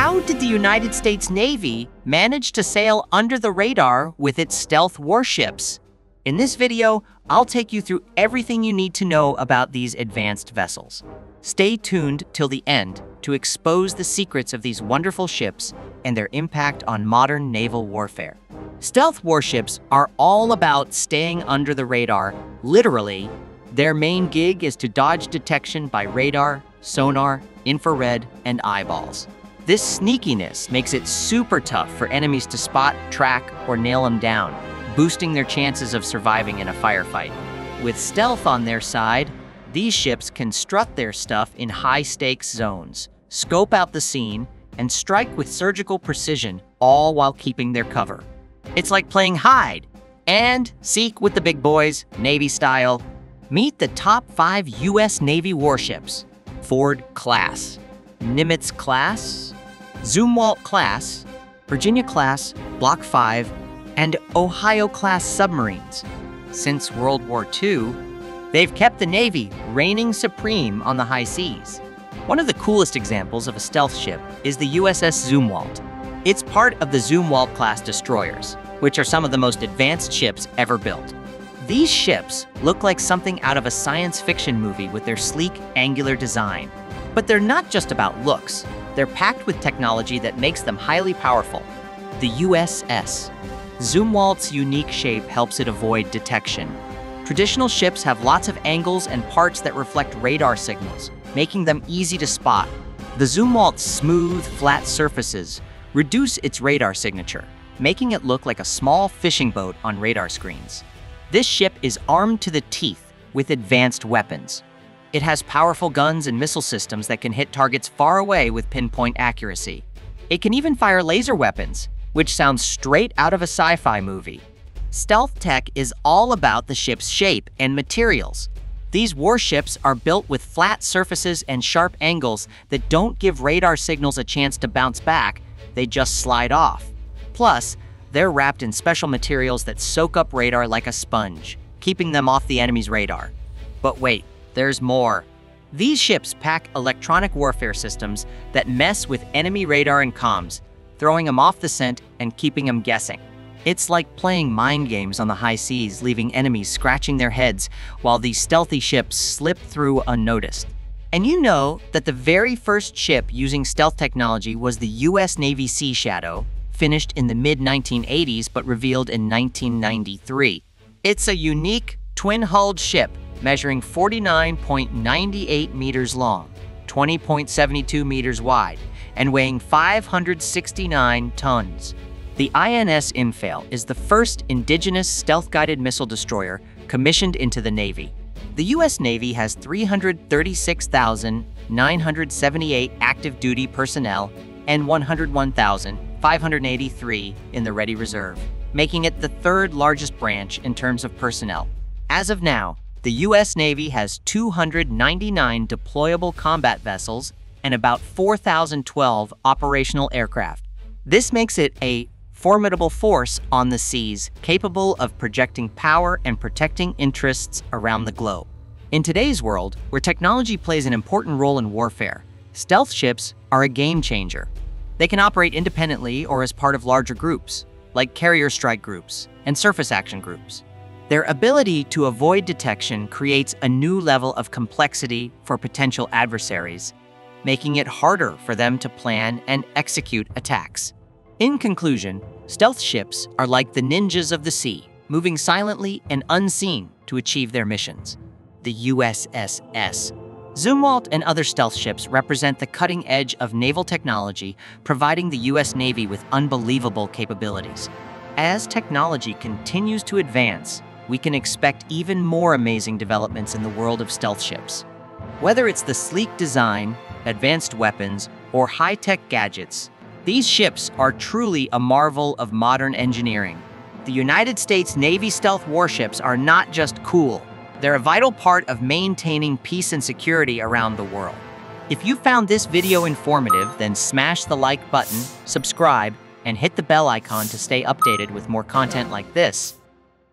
how did the United States Navy manage to sail under the radar with its stealth warships? In this video, I'll take you through everything you need to know about these advanced vessels. Stay tuned till the end to expose the secrets of these wonderful ships and their impact on modern naval warfare. Stealth warships are all about staying under the radar, literally. Their main gig is to dodge detection by radar, sonar, infrared, and eyeballs. This sneakiness makes it super tough for enemies to spot, track, or nail them down, boosting their chances of surviving in a firefight. With stealth on their side, these ships can strut their stuff in high-stakes zones, scope out the scene, and strike with surgical precision, all while keeping their cover. It's like playing hide and seek with the big boys, Navy style. Meet the top five U.S. Navy warships. Ford class, Nimitz class, Zumwalt class, Virginia class, Block 5, and Ohio class submarines. Since World War II, they've kept the Navy reigning supreme on the high seas. One of the coolest examples of a stealth ship is the USS Zumwalt. It's part of the Zumwalt class destroyers, which are some of the most advanced ships ever built. These ships look like something out of a science fiction movie with their sleek, angular design. But they're not just about looks. They're packed with technology that makes them highly powerful. The USS. Zumwalt's unique shape helps it avoid detection. Traditional ships have lots of angles and parts that reflect radar signals, making them easy to spot. The Zumwalt's smooth, flat surfaces reduce its radar signature, making it look like a small fishing boat on radar screens. This ship is armed to the teeth with advanced weapons. It has powerful guns and missile systems that can hit targets far away with pinpoint accuracy. It can even fire laser weapons, which sounds straight out of a sci-fi movie. Stealth tech is all about the ship's shape and materials. These warships are built with flat surfaces and sharp angles that don't give radar signals a chance to bounce back, they just slide off. Plus, they're wrapped in special materials that soak up radar like a sponge, keeping them off the enemy's radar. But wait, there's more. These ships pack electronic warfare systems that mess with enemy radar and comms, throwing them off the scent and keeping them guessing. It's like playing mind games on the high seas, leaving enemies scratching their heads while these stealthy ships slip through unnoticed. And you know that the very first ship using stealth technology was the US Navy Sea Shadow, finished in the mid-1980s but revealed in 1993. It's a unique, twin-hulled ship measuring 49.98 meters long, 20.72 meters wide, and weighing 569 tons. The INS Imphal is the first indigenous stealth-guided missile destroyer commissioned into the Navy. The U.S. Navy has 336,978 active duty personnel and 101,583 in the Ready Reserve, making it the third largest branch in terms of personnel. As of now, the U.S. Navy has 299 deployable combat vessels and about 4,012 operational aircraft. This makes it a formidable force on the seas, capable of projecting power and protecting interests around the globe. In today's world, where technology plays an important role in warfare, stealth ships are a game changer. They can operate independently or as part of larger groups, like carrier strike groups and surface action groups. Their ability to avoid detection creates a new level of complexity for potential adversaries, making it harder for them to plan and execute attacks. In conclusion, stealth ships are like the ninjas of the sea, moving silently and unseen to achieve their missions. The USSS Zumwalt and other stealth ships represent the cutting edge of naval technology, providing the U.S. Navy with unbelievable capabilities. As technology continues to advance, we can expect even more amazing developments in the world of stealth ships. Whether it's the sleek design, advanced weapons, or high-tech gadgets, these ships are truly a marvel of modern engineering. The United States Navy stealth warships are not just cool, they're a vital part of maintaining peace and security around the world. If you found this video informative, then smash the like button, subscribe, and hit the bell icon to stay updated with more content like this.